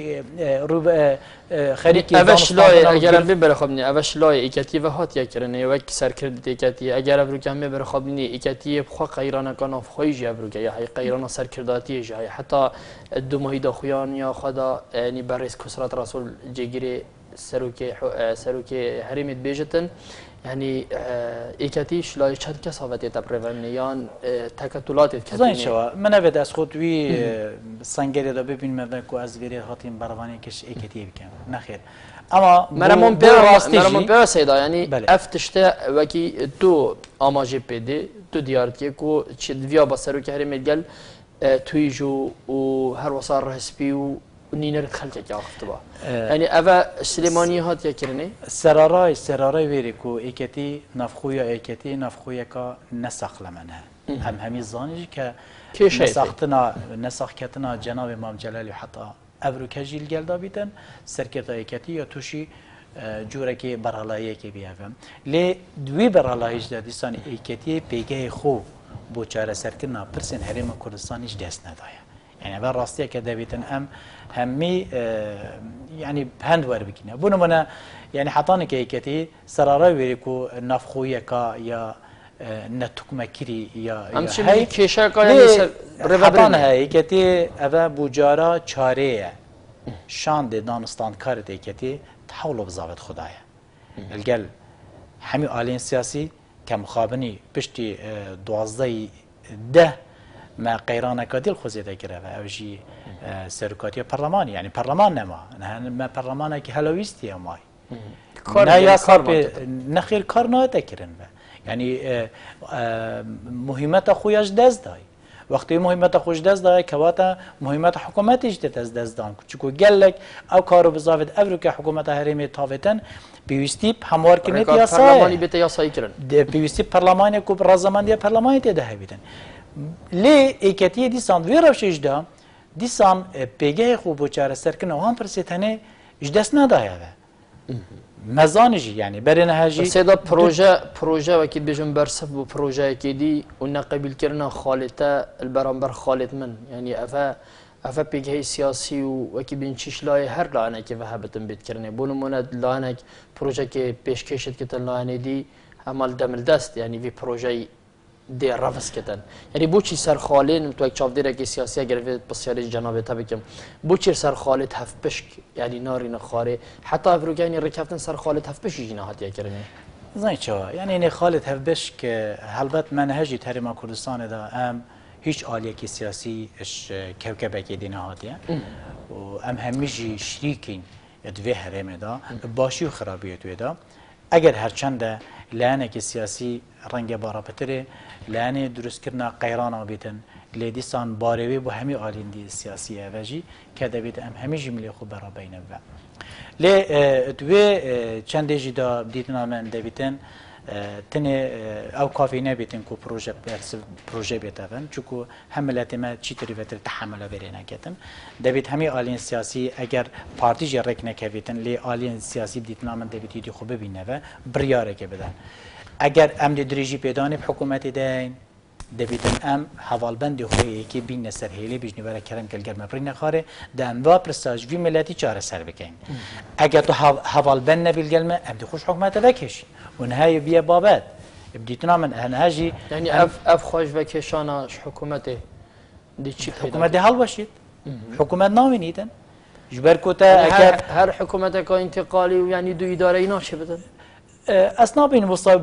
خەریکی ئەڤش لای ئەگەرم بێ بەرەخۆبنی ئەڤش لای ئیکەتیڤە هاتیەکردنەوە وەک سەرکرد ئیکەتی ئەگەر ئەڤروکان بێ بەرەخۆبنی ئیکەتی بخوا قەیرانەکان خۆی ژیاڤروکە یا هەی قەیرانە سەرکرداتی ژای حتا دومەهیدا خویان یا خدا نی بەڕێز کوسرات ڕاسۆل یعنی ایکتیش لایچت کسافت تب روانیان تکتلات کتینی زنی شوا من اوید از خود وی سنگری دا ببین مبین که از ویری هاتیم بروانی کش ایکتی بکن نخیر اما مرمون بر راستی مرمون بر سیدا یعنی بله. افتشته وکی تو آماجی پیدی تو دیارتیه که چی دویا با سروک هرمگل تویجو و هر وصار رسپی و نینر خلچه که آخفت با. یعنی اوه سلیمانی هات یا کرنه؟ سرارای سرارای ویری کو ایکتی نفخویا ایکتی نفخویا که نسخ لمنه هم همی زانیجی که نسختنا نسختنا جناب امام جلالی حتی ابرو کجیل گلدا بیتن سرکت ایکتی یا توشی جورکی برالایی که بیافم. لی دوی برالایش دا دیسان ایکتی پیگه خو بو چاره سرکنا پرسن حریم کردستانیش دست ندایا یعنی بە ڕاستیە کە دەبێتن ئەم هەممی ینی هەند وەربکینە بوونمونە یعنی حتانێک یەکەتی سەرارە وێرێک و نەفخۆیەکە یا نە توکمەکیری یا کێشەکەڕێبان هەیەکەتی ئەvە بجارە چارەیە شان دێ دانستان کارت یەکەتی تحوڵە بزاوت خدایە لەگەل هەمی ئالین سیاسی کە مخابنی پشتی دوازدەی ده ما قيرانا كاديل خوزي ذكره او جي سركاتي برلمان يعني برلمان نما ما برلمان كي هلويستي ماي نه یا کار نخیر کار نه تکرن یعنی مهمت خویش دست دای. وقتی مهمت خوش دست دای که واتا مهمت حکومتش دست از دست دان چکو گلک او کارو بزاوت او که حکومت هرمی تاوتن پیوستی هموار کنید یاسای پارلمانی بیت یاسایی کرن پیوستی پارلمانی کو رازماندی پارلمانی ته ده بیدن لی ایکتی دیسان. وی روشش دا دیسان پیگه خوب و چاره سرکن وان پرسیتنه اج دست ندایه مزانجی یعنی برین هاجی سیدا پروژه پروژه وکی بجن برسف بو پروژه کی دی و نقبل کرنا خالته البرانبر خالد من. یعنی افا افا پیگه سیاسی و وکی بین چیش لای هر لأنه که وهبتن بیت کرنه بونو موند لأنه پروژه که پیش کشید که لأنه دی عمل دمل دست یعنی وی پروژه دی رفس کتن. یعنی بوچی سر خالین تو یک چاودیره که سیاسی اگر وی بسیاری جناب تا بکم. بوچی سر خالد هف پشک یعنی ناری نخاره حتی افروگانی رکفتن سر خالد هف پشک جینا هاتیا کرنه زنی چوا یعنی این خالد هف پشک هلبت منهجی تریم کردستان دا. ام هیچ آلیه که سیاسی اش کوکبه که دینه هاتیه و ام همیجی شریکین دوی هرمه دا. باشی و خرابیت دا. اگر هرچنده لایەنێکی سیاسی ڕەنگە باڕاپەترێ لایەنێ دروستکردنا قەیرانەوە بێتن لێ دیسان بارێوێ بۆ هەمی ئالندی سیاسی ئەڤژی کە دەبێت ئەم هەمیژیم لێ خو بەڕابینە بە. لێ دوێ چەندێژی دا دیتنامە دەبیتن تنه او کافی نبیتن کو پروژه برس پروژه بیتن چونکو حملت ما چی تری وتر تحمل وری نکتن. دبیت همی آلین سیاسی اگر پارتی جرک نکویتن لی آلین سیاسی دیتنا من دبیت دی خوب ببینه و بریاره که بدن. اگر ام دریجی پیدانه حکومت دین دبیتن ام حوالبند خویی که بین سر هیلی بجنی برای کرم کل گرم پری نخاره دن و پرستاج وی ملتی چاره سر بکن. اگر تو حوالبند نبیل گلمه ام دی خوش حکومت وکش و نهای بیا بابت بديتنا من هاجي. يعني اف اف خوش وكشانا حكومته دي پیدا؟ حکومت هل باشید حکومت نامینیدن جبر يعني هر هر حکومت که انتقالی و یعنی دو اداره بدن؟ اصلا بین وسا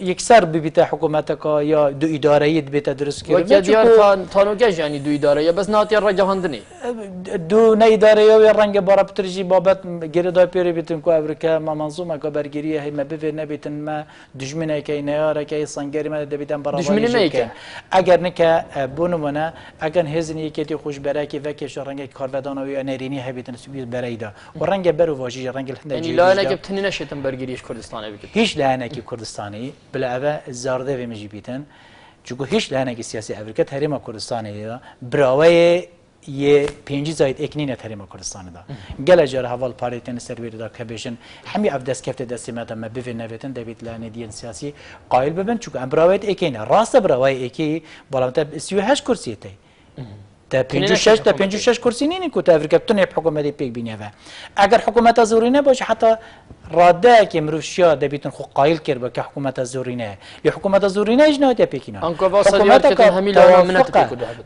یک سر بیت حکومت کا یا دو اداره اید بیت درست کرد و دیار تانوگش یعنی دو اداره یا بس ناتی رنگ هندنی؟ دو نه اداره یا رنگ بارب ترجی بابت گردای پیری بیتن کو امریکا ما منظومه کا برگیری هی ما بیت نبیتن ما دشمنه که نیاره که سنگری ما دبیتن برابر دشمنی نه اگر نکه بونمونه اگر هزنی که تی خوش برای که وکش رنگ کارودان و یا نرینی هبیتن سوی برای دا و رنگ برو واجی رنگ الهندی یعنی لا نگفتنی نشیتن برگیریش کردستانه هیچ لعنکی کردستانی بلا اوه زارده و مجی بیتن چون هیچ لعنکی سیاسی امریکا تحریم کردستانی دا براوی یه پنجی زاید اکنین تحریم کردستان دا گله جار حوال پاریتن سرویر دا که بشن همی اف دست کفت دستی مدام ما بفی نویتن دوید لعنی دیان سیاسی قایل ببن چون ام براویت اکین راست براوی اکی بالامتا سی و هشت کرسیه تی تا 56 تا 56 کرسی نینی کو تا افریقا تونه حکومت پیک بینه و اگر حکومت زوری نباشه حتی راده که مروشیا دبیتون خو قایل کرد که حکومت زوری نه لی حکومت زوری نه اجنات پیکینا انکو واسه دیار که همی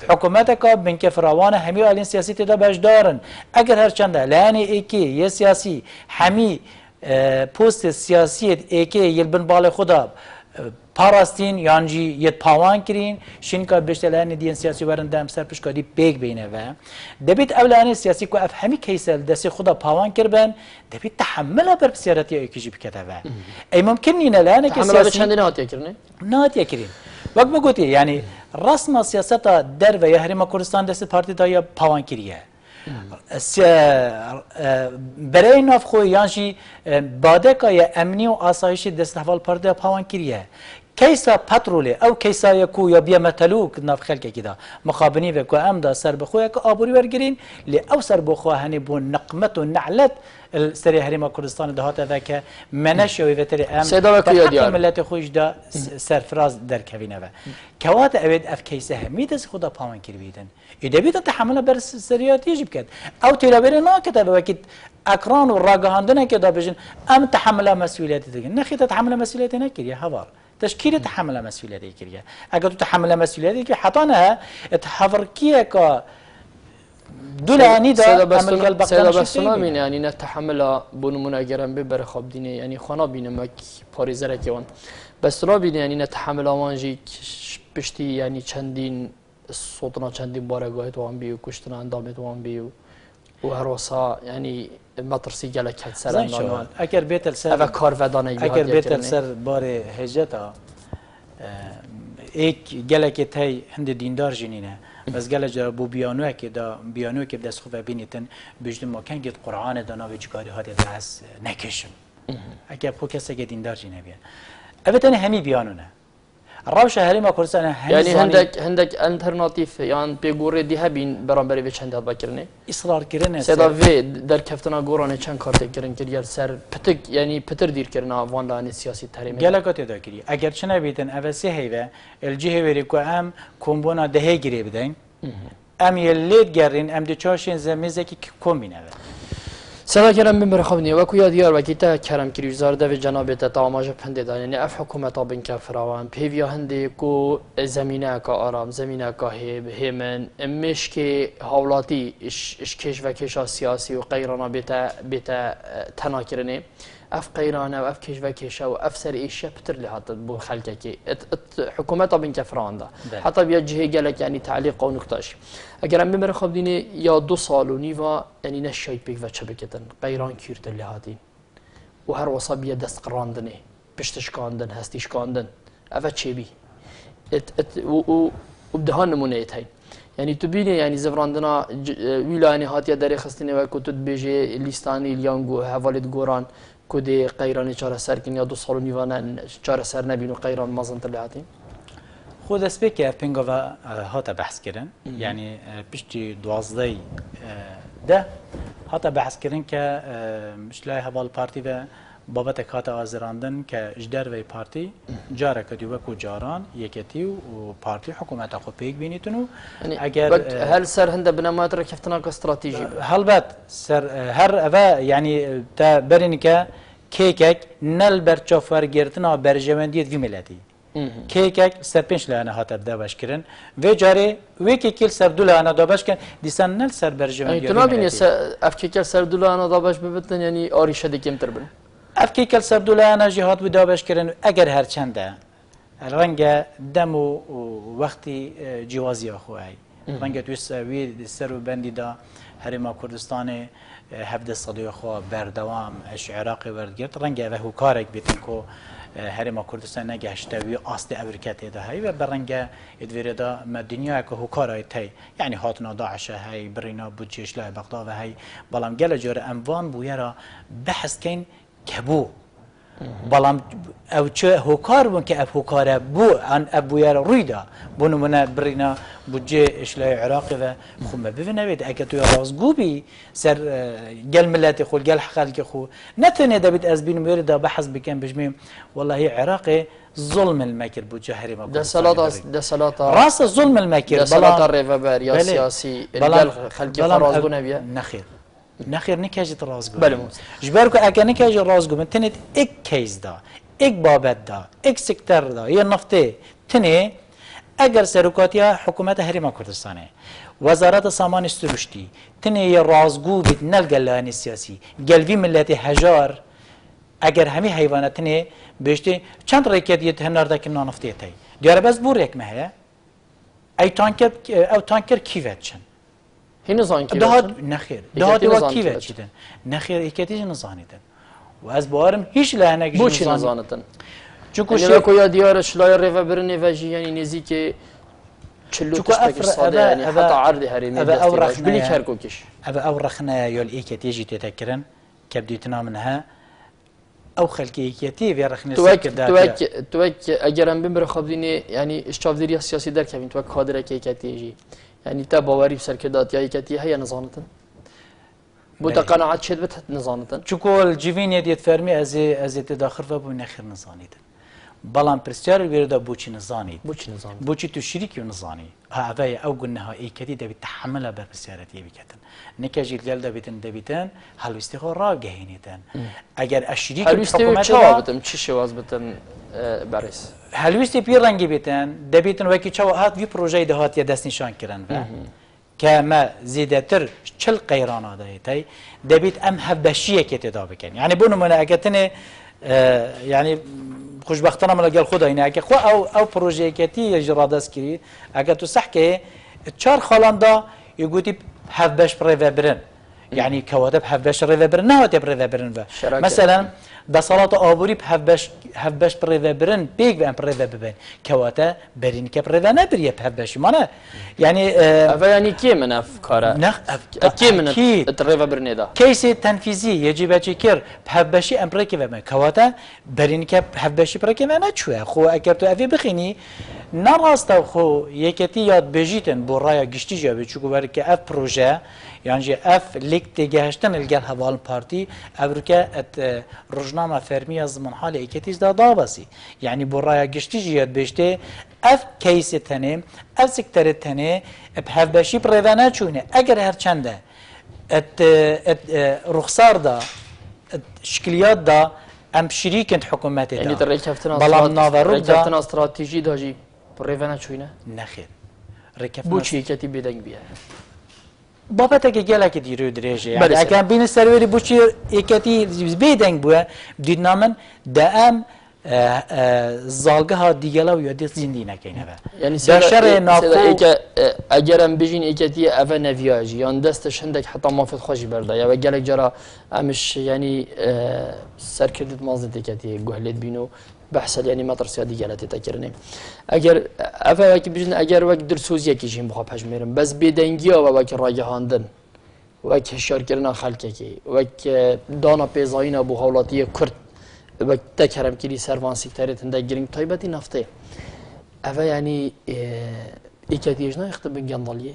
حکومت کا بن که فراوان همی آلین سیاسی تدا باش دارن اگر هر چنده لانی ایکی یه سیاسی همی پست سیاسی ایکی یل بن بال خدا parastin yancı yet pavan kirin şinka beştelerini diyen siyasi verin dem serpiş kadi bek beyne ve debit evlani siyasi ku efhemi keysel desi xuda pavan kir ben debit tahammül ber siyareti ekici bikete ve. Ey mümkün yine lane ki siyasi çendine at yakirin ne at yakirin Bak mı gotiye yani rasma siyaseta der ve yahrima Kurdistan desi parti daya pavan kiriye. برای ناف خو یانشی بادکا یا امنی و آسایشی دست حوال پرده پاوان کریه کیسا پتروله أو کیسا یکو یا بیا متلوک ناف خلک کدا مخابنی و کو ام دا سر بخو یک آبوری ورگرین لی أو سر بخو هنی بو نقمت و نعلت سری هریما کردستان دهات ذاك منش و وتر ام سيدا وكو يديار ملت خوش دا سرفراز در کوینه و کوات اوید اف کیسه همید از خدا پاون کر بیدن ایده بیت تحمل بر سریات یجب کرد أو تیلابر نا کتاب وکیت اکران و راگهاندنه که دا بجن ام تحمل مسئولیت دیگه نخی تحمل مسئولیت تشكيل تحمل مسؤولية كريا اگر تو تحمل مسؤولية كي حطانا تحفر كيا كا دولانی دا سيدا عمل قلب بستنا سيدا بقدان بستنا بين يعني نتحمل بونمون اگرم ببر خواب دینه يعني خانا بینه مک پاریزره که وان بستنا بینه يعني نتحمل آوانجی پشتی يعني چندین صوتنا چندین بارگاه توان بیو کشتنا اندام توان بیو. و هر وسا يعني مطرسي جالك هاد سر نانوان اگر بیت اوه سر کار ودانه اگر بیت سر بار هجتا ایک گلک تای هند دیندار جنینه. بس گله جا بو بیانو که دا بیانو که دست خوب بینیتن بجد ما کن گید قرآن دا ناوی جگاری هاتی دست نکشم. اگر خو کسی که دیندار جینه بیان. اوه همی بیانو نه روش هرما کردستان همی يعني زانی. هندك هندك الترناتيف يعني بيقول دي هبين برامبري بيش هند هاد باكرني اصرار کرنه سيدا في در كفتنا قرانه چند کارت کرن کرد؟ سر پتک يعني پتر دیر کرنا وان لانی سیاسی تحریم گلکات ادا کری. اگر چنه بیتن اوه سه هیوه. الجی هیوری که ام کمبونا دهه گیری بدین. ام یلید گرین ام دی چاشین زمیزه صدا کردم بمر خونی و کویادیار و کیتا کرم زارده و جناب تا تاماج پنده دان یعنی اف حکومت بین که فراوان. پیوی هندی کو زمینه کا آرام زمینه کا هیب هیمن امش که حولاتی اش, اش کش و کشا سیاسی و غیرانا بیتا بیتا تناکرنه أف قیرانه و اف کش و کشا و لهات بو خلقه کی ات ات حکومت بن کفران دا بله. حتی بیا گلک يعني تعلیق و اگر ام بمر خب دینه یا دو سال و نیوا يعني نشای پیک و چه بکتن قیران کیرت لهاتین و هر وصا بیا دست قراندنه پشتش کاندن هستیش کاندن اوه چه بی ات ات و و و بدهان نمونه ایت هی يعني تبيني يعني زفراندنا ج- ویلانی هاتیا داری خستنه و کتت بیجه لیستانی لیانگو حوالت گوران. کدی قیرانی چاره سر کن یا دو سال و نیوانه چاره سر نبین و قیران مازن تلعاتین خود دست بی که پنگاوا هاتا بحث کردن یعنی پشتی دوازده ده. هاتا بحث کردن که مشلای هوال پارتی و بابت کات آزراندن که جدر وی پارتی جاره کدی وکو جاران یکتی و پارتی حکومت خود پیک بینیتونو اگر هل سر هنده بنامات ركفتنا كاستراتيجي هلبت سر هر اوه یعنی تا برین که کیکک نل برچافر گرتنا برجوندیت وی ملتی کیکک سر پنج لانه هات ده باش کرن و جاره وی که کل سر دو لانه دا باش کن دیسان نل سر برجوندیت يعني تنابين افكيك سر دولا انا ضابش ببتن يعني اريشه دي كم تربن اف که کل سر دو لأنه جهات بو دا باش کرن اگر هر چنده رنگ دم و و وقتی جوازی خوای رنگ توی سوی سر و بندی دا هرما کردستان هفده صدی خو بردوام اش عراقی وردگرد رنگ اوه هوکارک بیتن کو هرما کردستان نگهشته وی آست امریکت ده هی و برنگ ادویره دا ما دنیا که هوکارای تی یعنی هاتنا داعش هی برینا بودجیش لای بغداد هی بلام گل جور اموان بویرا بحث کین کبو بەڵام ئەو چ هۆکار بوون کە ئەف هۆکارە بوو ئەن ئەبوویارە ڕوویدا. بۆ نمونە بڕینا بجێ ئشلای عراقی بە خومە ببنەوێت ئەگە توی ڕازگوبی سەر گەل ملەتی خۆ گەل حقالکی خۆ. نەتەنێ دەبێت ئەس بین وێرەدا بەحەز بکەم بژمێ. واللهی عراقی ظلم المەکرد بوو جەهریمە ده سلاطة ده سلاطة ڕاستە ظلم المەکرد ده سلاطة الريفابر يا. سياسي بەڵام نخیر نکجت رازگو بله جبر کو اگه نکجی رازگو من تنت اک کیز دا اک بابت دا اک سکتر دا یا نفته. تنه اگر سرکاتیا حکومت هریما کردستانه. وزارت سامان سروشتی. تنه یه رازگو بیت نل گلانی سیاسی. گلوی ملت هجار. اگر همی حیوانات نه بیشتر چند رکیت هنردکی نانفته تی؟ دیار بس بور یک مهیا ای تانکر او تانکر کیوت چند؟ نظام كيف دهات نخير دهات نظام وكيف كيف چیدن نخير ایکتیج نزانیدن و از بارم هیچ لعنه بوشي نظانتن چونکو يعني شی لكو يا ديار شلاي الريفابر نيفاجي يعني نزيك چلو چونکو تشتك الصادة أبا- يعني أبا- حتى عرض هرمي أبا أورخنا باش بلي كاركوكش أو أو رخنا یال ایکتیجی تذكرن كبديتنا منها أو خلقي ایکتی و رخنا توك توك توك اجرم بمر خبديني يعني اشتاف ديري سياسي در كابين توك كادر كيكاتيجي یعنی تا باوری سرکه داتیایی کتی هیا نزانتن. بو تا قناعت شد بت نزانتن. چکول جیوین یدیت فرمی از از داخل و بو نخیر نزانیدن. بلان پرسیار ویردا بوچی نزانید نظام بوچی تو شریکی و نزانی؟ ها اوه أو گنها ایکتی دبی تحمل بر بسیارتی بکتن نکجیل گل دبیتن دبیتن هلوستی خو را گهینیتن اگر اشریک هل يستوي حکومت تشوا بتم تشي شواز بتم باريس هلوستی پی رنگی بیتن دبیتن وکی چاو هات وی پروژه ده هات یا دست نشان کرن و که ما زیدتر چل قیرانا دهیتی دبیت ام هفبشیه که تدا بکن یعنی بو نمونه اگتنه یعنی خوشبختانه ملګر خدا اینه اگه خو أو أو پروژه کتی جرادس کری اگه تو صح که چهار خالاندا یگوتی هفبش پر برن كواتب بە ساڵاتە ئابووری هەبش پڕێوە برن پێک بەم پڕێوە ببێن کەواتە بەرینکە پڕێوە نەبریە هەبشیمانە ینی ئەڤیانی کێ منە کارە کێ من ڕێوە برنێدا کەیسی تەنفیزی یەجی بەچی کرد هەبشی ئەم پڕێکی بەمە کەواتە بەرینکە هەبشی پڕێکێمە نەچوە خۆ ئەگەر تو ئەێ بخینی نەڕاستە خۆ یەکەتی یاد بێژیتن بۆ ڕایە گشتی ژێ بچووگووەرکە ئەف پرۆژە یعنی اف لیک دگهشتن الگل هوال پارتی ابرکه ات رجنامه فرمی از من حال ایکتیز دا دابسی یعنی برای گشتی جیاد بشته اف کیس تنه اف سکتر تنه بهف بشی پریوانه چونه. اگر هر چنده ات, ات رخصار دا ات شکلیات دا ام شریکند حکومت دا. یعنی در ریکفتن استراتیجی دا. جی پریوانه چونه؟ نخیر. رکفتن بو چی کتی بدنگ بیه؟ استراتیژی داژی پڕێڤە نەچوینە نەخێت بۆچی یەکەتی بێدەنگ بیە بابەتێکی گەلێکی دیرو درێژێ ئەکان بینە سەروێری بچی یەکەتی بێدەنگ بووە دیدنا من دا ئەم زالگەها دیگەڵە و یادێت زیندی نەکەینەوە ینی شەڕێ ئەگەرم بژین ئێکەتی ئەvە نەڤژی یان دەستە شندێک حتا مافت خۆشی بەردا یاوە گەلێک جارا ئەمش ینی سەرکردت مازن تێکەتی گوهلێت بین و بەحسەل ینی مەترسیادی گەلەتی تەکردێ ئەگەر ئەفەوەکی بژن ئەگەر وەک درسوزیەکیژین بخوا پەژمێرم بەس بێدەنگیەوە وەکی ڕاگەهاندن وەک هشارکردنا خەلکێکی وەک دانا پێزایینە بۆ هەوڵاتیە کورد وەک تەکەرمکیری سەروان سیکتەرێتندا گرنگ تایبەتی نفتەیە ئەvە ینی ئیکەتیژنا یخت بن گەندڵیە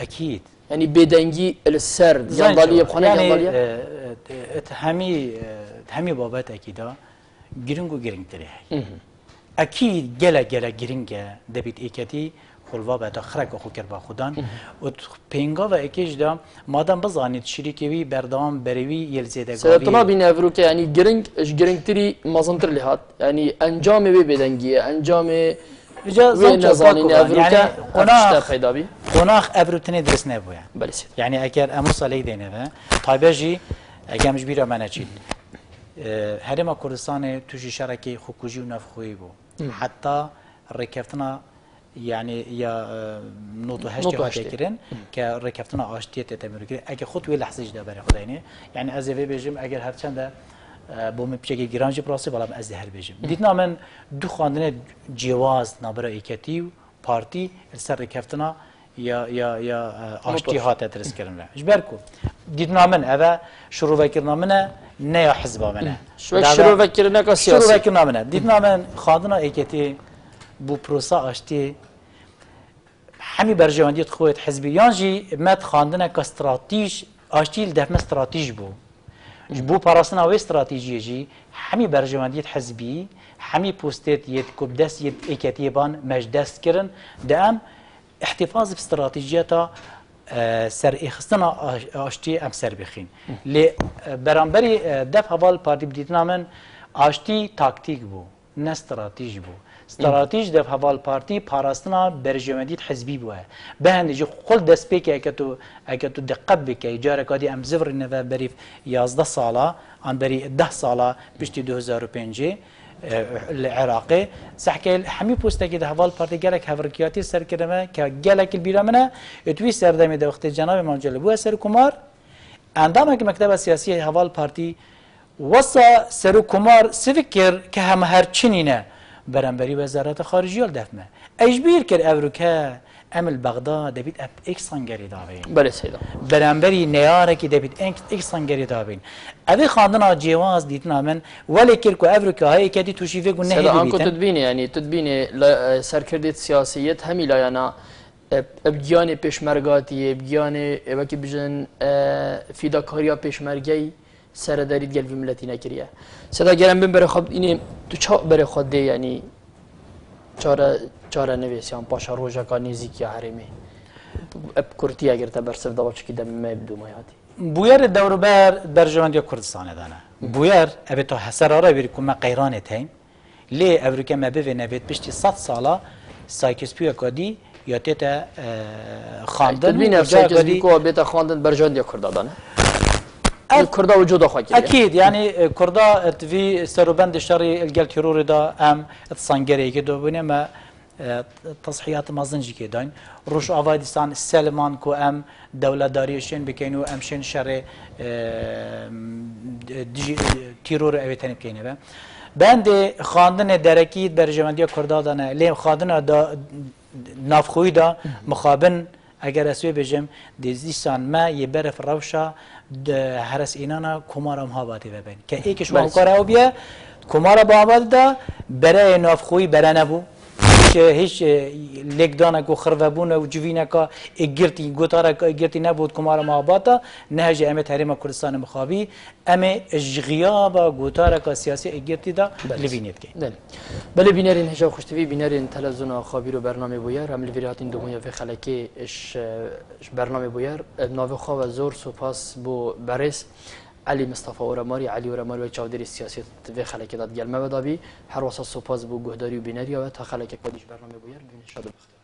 ئەکیید ینی بێدەنگی سەر زیاندالیە بخۆنە هەمی هەمی بابەتێکیدا گرنگ و گرنگتره اکی گله گله گرنگه دبیت ایکتی خلوا به تا خرک خو کرد با خودان. و پینگا و اکیش دا مادم بزانید شریکی وی بردام بروی یل زیده گاوی. سر طلبی نفرو که یعنی گرنگ اش گرنگ تری مزنتر لحات یعنی انجام وی بدنگیه انجام رجا زنچ زانی نفرو که قناخ پیدا بی. قناخ ابروتنی درس نبویا بله یعنی اگر امو صلیح دینه و تایبه جی اگمش بیرا منچید هرما کوردستان توش شرکی خکوجی و نفخوی بو حتی رکرتنا یعنی یا نوتو هشتی هاشتی کرن که رکرتنا آشتی تتمیر کرن اگه خود وی لحظه جدا برای خدا اینه یعنی از وی بجیم اگر هرچند بوم پیچه گرانجی پراسی بالا از هر بجیم دیدنا من دو خواندن جواز نابرا ایکتی و پارتی سر رکرتنا یا یا یا آشتی هات درس کرن جبر کو. گیرنا من اوه شروع وکرنا منه نه یا حزب منه شوک شروع وکرنا که سیاسی شروع وکرنا منه دیدنا من خادنا ایکتی بو پروسا آشتی همی برجواندیت خود حزبیان جی مد خواندنه که استراتیج آشتی دفمه استراتیج بو بو پاراستنا و استراتیجی جی همی برجواندیت حزبی همی پوستیت یت کبدس یت ایکتیبان مجدست کرن دام احتفاظ باستراتیجیتا سر اخستنا آشتی ام سر بخین. لی برانبری دف هوال پارتی بدیتنا من آشتی تاکتیک بو نه استراتیج بو. استراتیج دف هوال پارتی پاراستنا برجمدیت حزبی بو به هندجی خل دست پی که اگه تو اگه تو دقت بکی جاره کادی ام زفر نوه بریف 11 سالا ان بری 10 سالا پشتی 2005 العراقی سحکه همی پوستکی ده حوال پارتی گرک هفرکیاتی سر کرمه که گلک البیرامنه اتوی سردمی ده وقت جناب منجل بو سر کمار. اندامه که مکتب سیاسی حوال پارتی وصا سر کمار سفکر که هم هر چنینه. برانبری وزارت خارجی دفمه. اجبیر کر اوروکه امل بغداد دەبیت ئەکسانگەری داوین بەرامبەری نێارێکی دەبیت ئەکسانگەری داوین ئەوێ خاندنا جێواز دیتنا من وەێ کرد و ئەفریکایەکەدی تووشی فێ بینێ ینی تبینێ سەرکردێت سیاسیت هەمی لایەنە بگیانێ پێشمەرگاتیە بگیانێ ئێوەکی بژن فیداکاریا پێشمەرگەی سەرەدەریت گەلوی ملەتی نەکریە سەدا گەرم بم بەرە خۆ اینێ تو چا بەرە خۆ دێ ینی چارە çare nevesiyan paşa rojaka nezik ya haremi. Hep kurtiya girte bersev da başı kide mebdum hayati. Bu yer devruber berjevandiya Kurdistan'a dana. Bu yer evet to hesarara bir kumme qeyran eteyim. Lê Evrike me bivê nevet piştî sed sala saykispiya kadî ya tête xandinbête xandin berjandiya Kurdadan Kurda vücuda xwakir. Ekîd yani Kurda vî serûbendê şerê gel terorê da em sangerekê dobûne me تصحیحات مازنجی که داین روش آوای دیسان سلمان کو ام دولت داریشین بکین و امشین شر تیرور اویتن بکینه به بند خواندن درکی برجمندی کردا دانه لی خواندن دا نافخوی دا مخابن اگر اسوی بجم دیزیسان ما یه برف روشا هرس اینانا کمارم ها باتی ببین که ایکش مهکاره او بیه کمار با دا برای نافخوی برنه بو هیچ دانا کو خربون و جوینا کا اگرتی گوتارا کا اگرتی نبود کمارا ما آبادا نهج امت حریم کردستان مخابی ام غیابا گوتارا کا سیاسی اگرتی دا لبینید که. بله. بله بینرین هجا خوشتوی بینرین تلویزیون خابیر و برنامه بویر هم لویراتین دومیا في خلکی اش برنامه بویر. ناو خواه زور سپاس بو برس علی مصطفی اورماری علی اورماری چاودری سیاست و خلک داد گلمه و دابی هر واسه سپاس بو گهداری و بینری و تا خلک کدیش برنامه بویر بینش شده بخته